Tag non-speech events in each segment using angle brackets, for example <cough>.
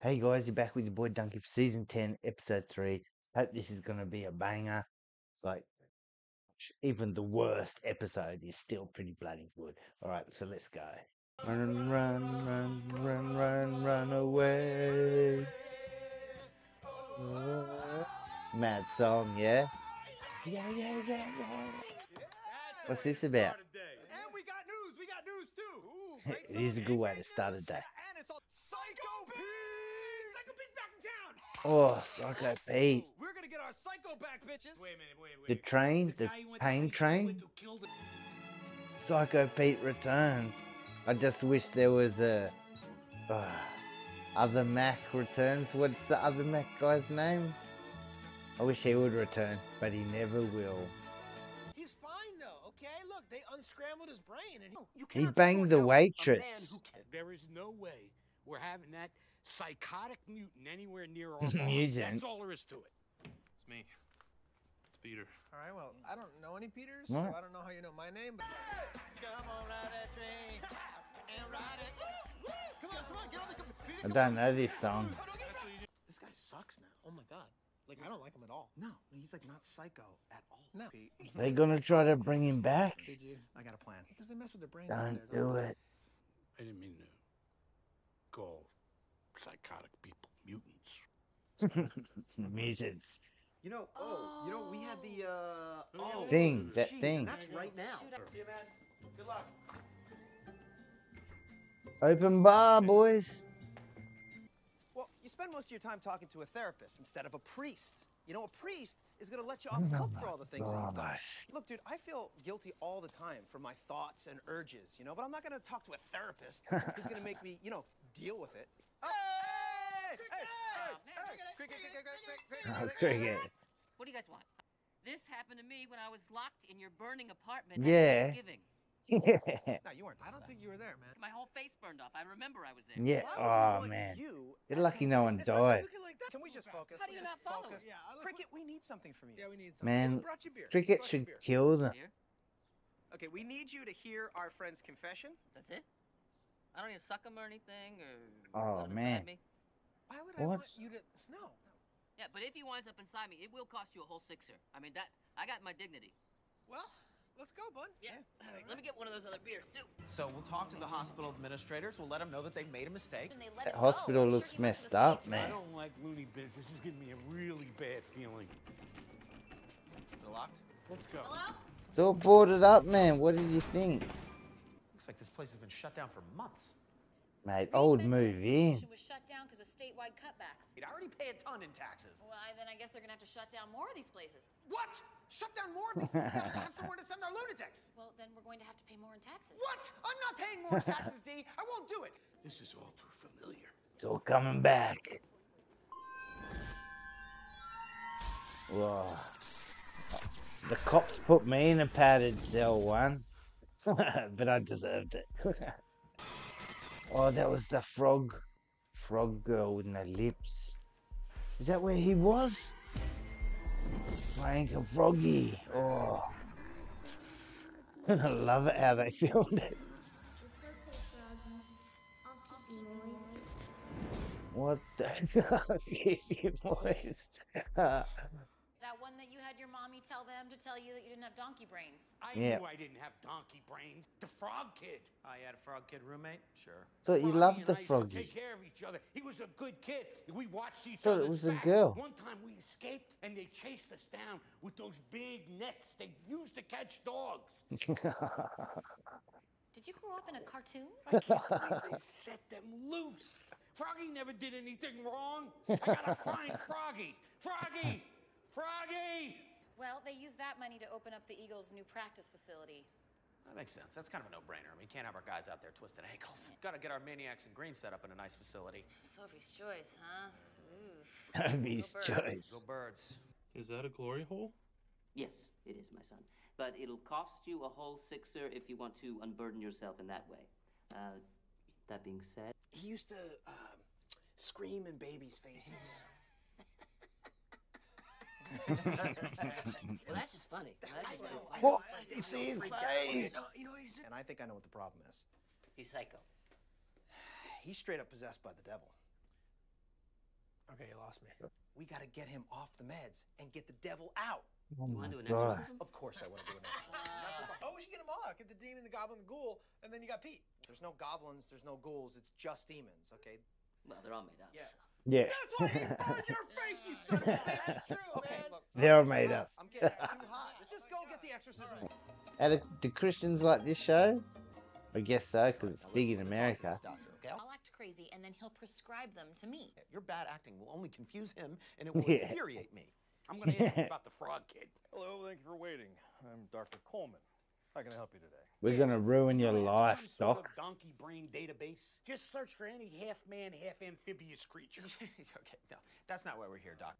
Hey guys, you're back with your boy Dunky for season 10, episode 3. Hope this is going to be a banger. Like, even the worst episode is still pretty bloody good. Alright, so let's go. Run, run, run, run, run, run away. Mad song, yeah? Yeah, yeah, yeah, yeah. What's this about? And we got news. We got news too. <laughs> It is a good way to start a day. And it's all Psycho Pete. Psycho Pete's back in town. Oh, Psycho Pete. Ooh, We're gonna get our Psycho back, bitches. Wait a minute, wait, wait. The train, the guy you went to pain train. with who killed him. Psycho Pete returns. I just wish there was a uh, other Mac returns. What's the other Mac guy's name? I wish he would return, but he never will. He's fine though. Okay, look, they unscrambled his brain, and he, you He banged the out a man waitress. who There is no way we're having that psychotic mutant anywhere near <laughs> our bar. Mutant? That's all there is to it. It's me. It's Peter. All right, well, I don't know any Peters, What? so I don't know how you know my name, but come on, ride that train and ride it. Come on, come on, get on the. Come, I come don't on. know this song. No, get down. This guy sucks now. Oh my god. Like I don't like him at all. No, he's like not psycho at all. No. They're gonna try to bring him back. Did you? I got a plan. Because they mess with their brains. Don't there, do they? it. I didn't mean to call psychotic people mutants. <laughs> Mutants. You know, oh, you know, we had the uh oh Thing, that geez, thing. That's right now. See you, man. Good luck. Open bar, boys. Well, you spend most of your time talking to a therapist instead of a priest. You know, a priest is going to let you off the hook for all the things that you've done. Gosh. Look, dude, I feel guilty all the time for my thoughts and urges, you know, but I'm not going to talk to a therapist who's going to make me, you know, deal with it. Oh, hey, hey, hey, hey, cricket, cricket, cricket, Oh, cricket, cricket. cricket. What do you guys want? This happened to me when I was locked in your burning apartment Yeah. <laughs> yeah. No, you weren't. I don't think you were there, man. My whole face burned off. I remember I was there. Yeah. would Oh man. you You're lucky no one died. Like. Can we just focus? How do you Let's not follow? focus. Yeah, I Cricket, we need something from you. Yeah, we need some. Man, Who brought you beer? Cricket you should beer? kill them. Here, Okay, we need you to hear our friend's confession. that's it. I don't even suck him or anything, or Oh, man. inside Me. Why would I What? want you to? No. Yeah, but if he winds up inside me, it will cost you a whole sixer. I mean, that I got my dignity. Well, let's go, bud. Yeah. Let me get one of those other beers too. So we'll talk to the hospital administrators. We'll let them know that they've made a mistake. And they let That him go. hospital I'm sure looks messed up, man. I don't like loony biz. This is giving me a really bad feeling. They're locked. Let's go. Hello? It's all boarded up, man. What did you think? Looks like this place has been shut down for months. Mate, I would Reinvented move in. institution was shut down because of statewide cutbacks. You'd already pay a ton in taxes. Well, I, then I guess they're gonna have to shut down more of these places. What? Shut down more of these? We gotta have <laughs> somewhere to send our lunatics. Well, then we're going to have to pay more in taxes. What? I'm not paying more taxes, Dee. I won't do it. This is all too familiar. It's all coming back. Whoa. The cops put me in a padded cell once, <laughs> but I deserved it. <laughs> oh, that was the frog, frog girl with no lips. Is that where he was? Frank and Froggy. Oh. I <laughs> love it how they <laughs> filmed it. What the? Keep you moist. That you had your mommy tell them to tell you that you didn't have donkey brains. I Yeah. knew I didn't have donkey brains. The frog kid. I had a frog kid roommate? Sure. so you loved the I used to froggy. Take care of each other. He was a good kid. We watched each Thought it other's was a back. girl. One time we escaped and they chased us down with those big nets they used to catch dogs. <laughs> Did you grow up in a cartoon? I can't believe they set them loose. Froggy never did anything wrong. I gotta find <laughs> Froggy. Froggy! Froggy! Well, they used that money to open up the Eagles' new practice facility. That makes sense. That's kind of a no-brainer. I mean, can't have our guys out there twisting ankles. Gotta get our maniacs and green set up in a nice facility. Sophie's choice, huh? Oof. <laughs> Toby's Go choice. Go birds. Is that a glory hole? Yes, it is, my son. But it'll cost you a whole sixer if you want to unburden yourself in that way. Uh, that being said, He used to um, scream in babies' faces. Well, that's just funny. <laughs> That's just really funny. What? It's his face. You know, he's and I think I know what the problem is. He's psycho. <sighs> He's straight up possessed by the devil. Okay, you lost me. We gotta get him off the meds and get the devil out. Oh You want to do an god. exorcism? Of course I want to do an exorcism. <laughs> That's what the- oh, we should get him off. Get the demon, the goblin, the ghoul, and then you got Pete. There's no goblins, there's no ghouls. It's just demons, okay? Well, they're all made up. Yeah. so- Yeah. That's why you burned your face, you son of a bitch. That's <laughs> true, Okay, man. look. They're I'm made getting up. hot. I'm getting <laughs> too hot. Let's just go get the exorcism. How do, do Christians like this show? I guess so, because it's big in I'm gonna talk to America. this doctor, okay? I'll act crazy and then he'll prescribe them to me. Your bad acting will only confuse him, and it <laughs> will Yeah. infuriate me. I'm gonna ask you about the frog kid. Hello, thank you for waiting. I'm Dr. Coleman. How can I help you today? We're gonna ruin your Some life, sort Doc. of donkey brain database. Just search for any half man, half amphibious creature. <laughs> okay, no, that's not why we're here, Doc.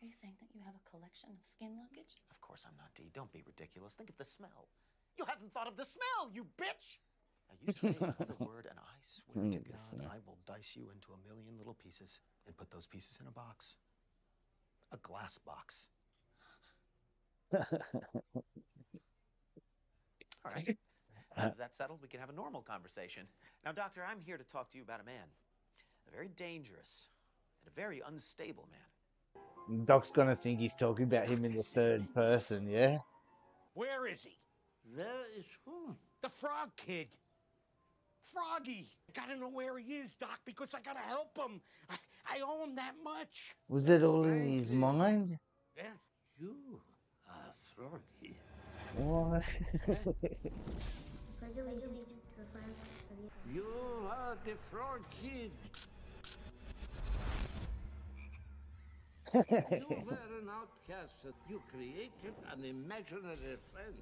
Are you saying that you have a collection of skin luggage? Of course I'm not, Dee. Don't be ridiculous. Think of the smell. You haven't thought of the smell, you bitch! <laughs> Now you say the word, and I swear to Mm, God, smell. I will dice you into a million little pieces and put those pieces in a box. A glass box. <laughs> All right. <laughs> Now uh-huh. that that's settled, we can have a normal conversation. Now, Doctor, I'm here to talk to you about a man. A very dangerous and a very unstable man. Doc's gonna think he's talking about him in the third person, yeah? Where is he? There is who? The frog kid. Froggy. I gotta know where he is, Doc, because I gotta help him. I, I owe him that much. Was it all in his mind? Yeah. You are Froggy. What? <laughs> You are the Frog Kid. You <laughs> were an outcast. and You created an imaginary friend.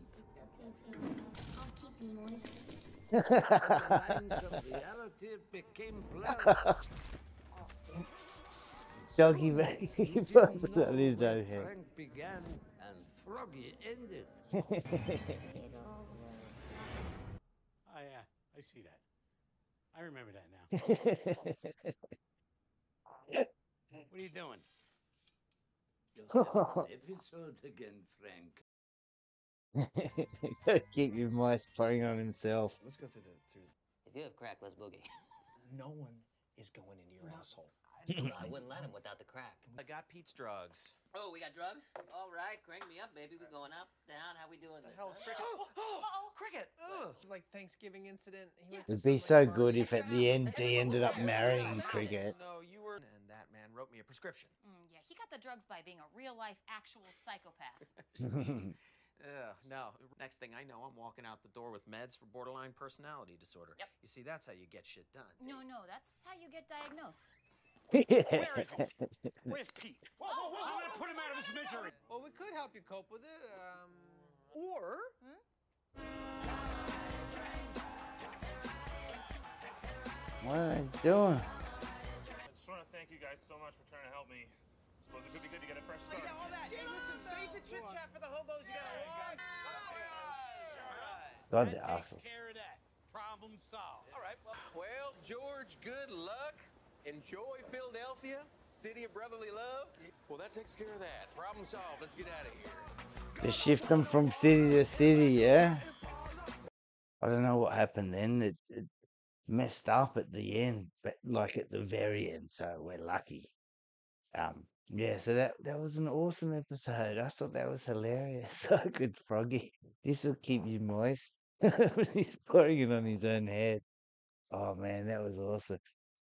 And the lines of reality became blurred. Doggy baby You puts didn't it on know his where own head. Frank began and Froggy ended. I, uh, <laughs> I see that. I remember that now. <laughs> What are you doing? Episode again, Frank. <laughs> Keep your mice playing on himself. Let's go through the through. If you have crack, let's boogie. No one is going into your asshole. I wouldn't let him without the crack. I got Pete's drugs. Oh, we got drugs? All right, crank me up, baby. We're going up, down. How we doing The this? hell's huh? cricket? <gasps> Oh, <gasps> <gasps> oh, cricket! Ugh. Like Thanksgiving incident. He went It'd be so like, good if at the end they <laughs> ended up marrying Cricket. No, you were. And that man wrote me a prescription. Mm, yeah, he got the drugs by being a real life, actual psychopath. <laughs> Yeah, no. Next thing I know, I'm walking out the door with meds for borderline personality disorder. Yep. You see, that's how you get shit done. no, no, that's how you get diagnosed. Where is he? Where's Pete? Whoa, whoa, whoa! I'm gonna put him out of his misery. Well, we could help you cope with it. Um, or What are they doing? I just want to thank you guys so much for trying to help me. I Suppose it could be good to get a fresh start. Yeah, all that. Hey, listen, save the chit chat for the hobos. You got God, That they're takes awesome. care of that. Problem solved. All right. Well, well, George, good luck. Enjoy Philadelphia, city of brotherly love. Well, that takes care of that. Problem solved. Let's get out of here. They shift them from city to city, yeah? I don't know what happened then. It, it messed up at the end, but like at the very end, so we're lucky. Um, yeah, so that that was an awesome episode. I thought that was hilarious. <laughs> So good, Froggy. This will keep you moist. <laughs> He's pouring it on his own head. Oh man, that was awesome.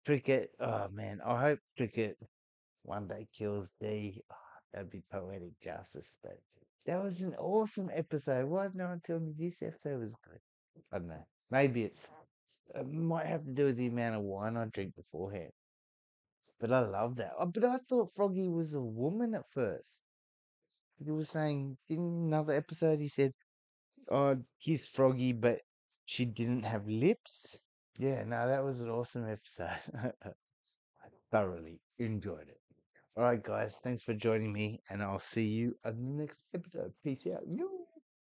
Cricket. Oh man, I hope Cricket one day kills Dee. Oh, ah, that'd be poetic justice. But that was an awesome episode. Why did no one tell me this episode was good? I don't know. Maybe it's it might have to do with the amount of wine I drink beforehand. But I love that. Oh, But I thought Froggy was a woman at first. He was saying in another episode he said, "Oh, he's Froggy, but she didn't have lips." Yeah, no, that was an awesome episode. <laughs> I thoroughly enjoyed it. All right, guys, thanks for joining me, and I'll see you on the next episode. Peace out. You.